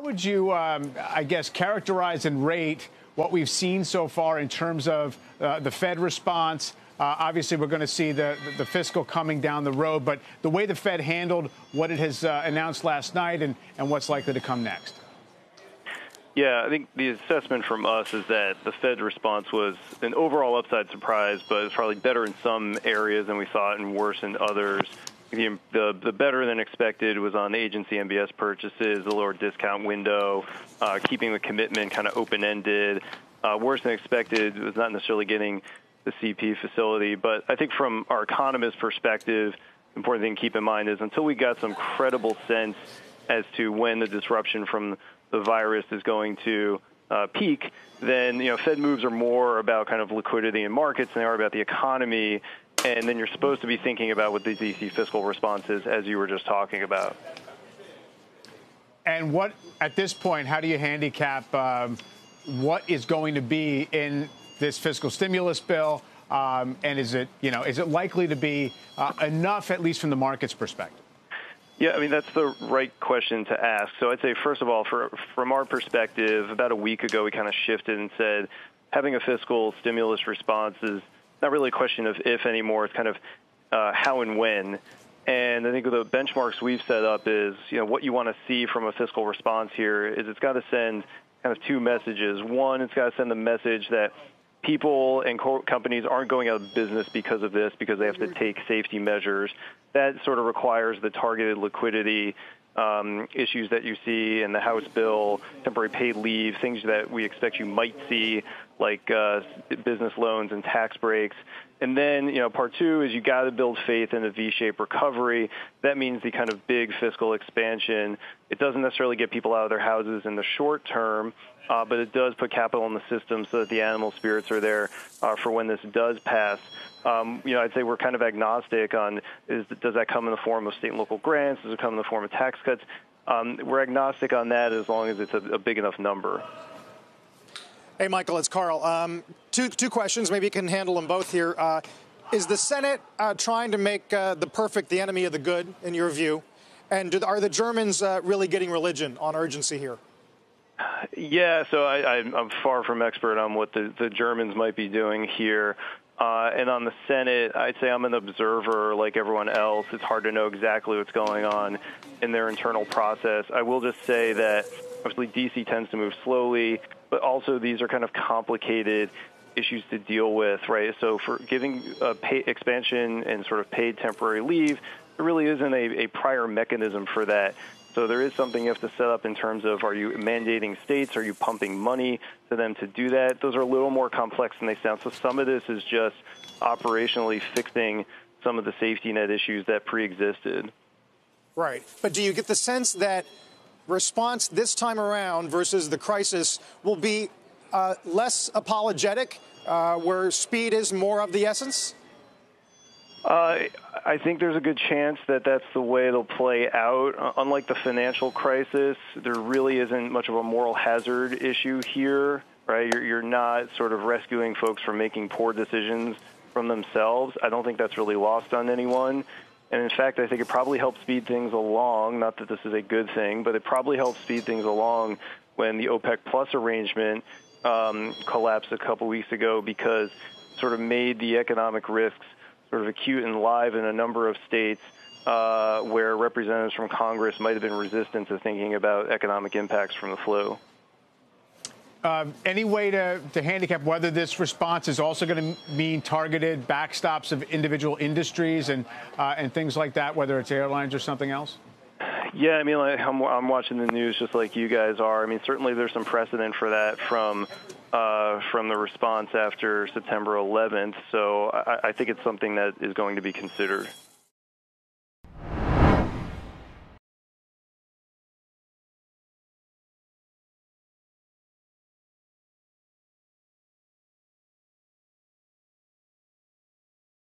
How would you, um, I guess, characterize and rate what we've seen so far in terms of uh, the Fed response? Uh, obviously, we're going to see the, the, fiscal coming down the road, but the way the Fed handled what it has uh, announced last night and, and what's likely to come next. Yeah, I think the assessment from us is that the Fed's response was an overall upside surprise, but it's probably better in some areas than we thought and worse in others. The, the, better than expected was on agency MBS purchases, the lower discount window, uh, keeping the commitment kind of open ended. Uh, worse than expected was not necessarily getting the CP facility, but I think from our economist perspective, important thing to keep in mind is until we got some credible sense as to when the disruption from the virus is going to uh, peak, then you know Fed moves are more about kind of liquidity in markets than they are about the economy. And then you're supposed to be thinking about what the DC fiscal response is, as you were just talking about. And what, at this point, how do you handicap um, what is going to be in this fiscal stimulus bill? Um, and is it, you know, is it likely to be uh, enough, at least from the market's perspective? Yeah, I mean, that's the right question to ask. So I'd say, first of all, for, from our perspective, about a week ago, we kind of shifted and said having a fiscal stimulus response is not really a question of if anymore. It's kind of uh, how and when. And I think the benchmarks we've set up is, you know, what you want to see from a fiscal response here is it's got to send kind of two messages. One, it's got to send the message that people and co- companies aren't going out of business because of this, because they have to take safety measures. That sort of requires the targeted liquidity um, issues that you see in the House bill, temporary paid leave, things that we expect you might see, like uh, business loans and tax breaks. And then, you know, part two is you got to build faith in the V-shaped recovery. That means the kind of big fiscal expansion. It doesn't necessarily get people out of their houses in the short term, uh, but it does put capital in the system so that the animal spirits are there uh, for when this does pass. Um, you know, I'd say we're kind of agnostic on is does that come in the form of state and local grants? Does it come in the form of tax cuts? Um, we're agnostic on that as long as it's a, a big enough number. Hey, Michael, it's Carl. Um, two two questions. Maybe you can handle them both here. Uh, is the Senate uh, trying to make uh, the perfect the enemy of the good, in your view? And do, are the Germans uh, really getting religion on urgency here? Yeah, so I, am far from expert on what the, the Germans might be doing here. Uh, and on the Senate, I'd say I'm an observer like everyone else. It's hard to know exactly what's going on in their internal process. I will just say that obviously DC tends to move slowly, but also these are kind of complicated issues to deal with, right? So for giving a pay expansion and sort of paid temporary leave, there really isn't a, a prior mechanism for that. So there is something you have to set up in terms of are you mandating states? Are you pumping money to them to do that? Those are a little more complex than they sound. So some of this is just operationally fixing some of the safety net issues that pre-existed. Right. But do you get the sense that response this time around versus the crisis will be uh, less apologetic, uh, where speed is more of the essence? Uh, I think there's a good chance that that's the way it'll play out. Uh, unlike the financial crisis, there really isn't much of a moral hazard issue here, right? You're, you're not sort of rescuing folks from making poor decisions from themselves. I don't think that's really lost on anyone. And in fact, I think it probably helps speed things along. Not that this is a good thing, but it probably helps speed things along when the OPEC Plus arrangement um, collapsed a couple weeks ago because sort of made the economic risks sort of acute and live in a number of states uh, where representatives from Congress might have been resistant to thinking about economic impacts from the flu. Uh, any way to, to handicap whether this response is also going to mean targeted backstops of individual industries and uh, and things like that, whether it's airlines or something else? Yeah, I mean, like, I'm, I'm watching the news just like you guys are. I mean, certainly there's some precedent for that from uh, from the response after September 11th. So I, I think it's something that is going to be considered.